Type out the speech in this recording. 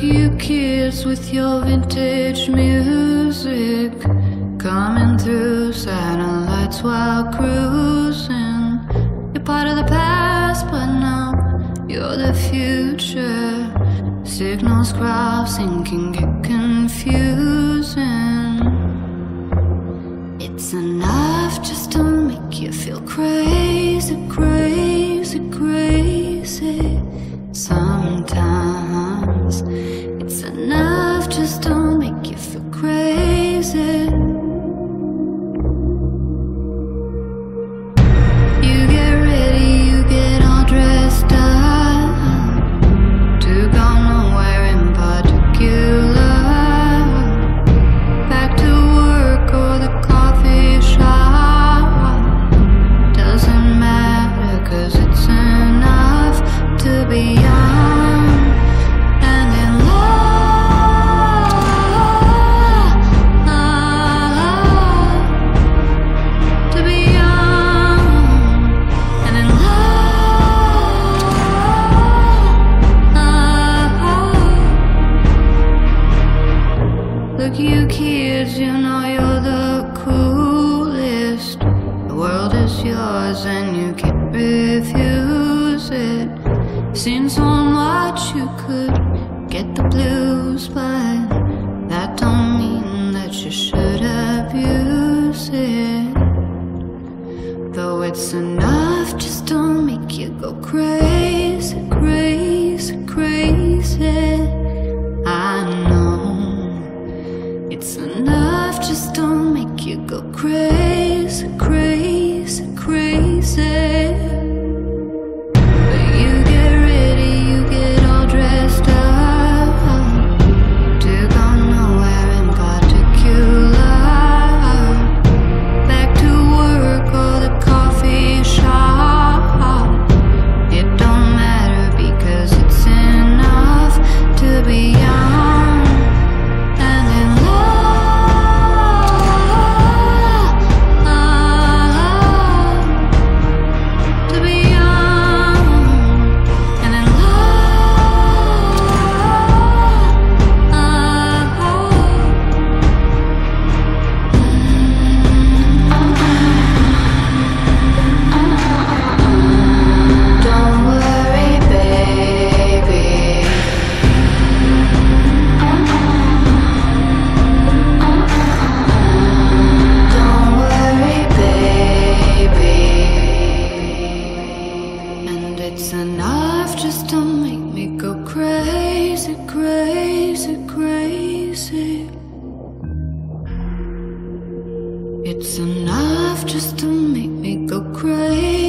You kids with your vintage music coming through satellites while cruising. You're part of the past, but now you're the future. Signals crossing can get confusing. It's enough just to make you feel crazy, crazy, you kids, you know you're the coolest. The world is yours and you can't refuse it. Seen so much you could get the blues, but that don't mean that you should abuse it. Though it's enough just don't make you go crazy, crazy, crazy. Just don't make you go crazy, crazy, crazy. Enough just to make me go crazy.